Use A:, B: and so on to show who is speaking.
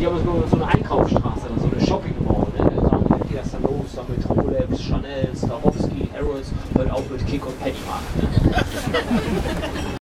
A: Die haben so, so eine Einkaufsstraße, also so eine Shopping Mall. Ne? Da geht das dann los, dann mit Rolex, Chanel, Swarovski, Harrods, hört halt auf mit Kick und Patchmark. Ne?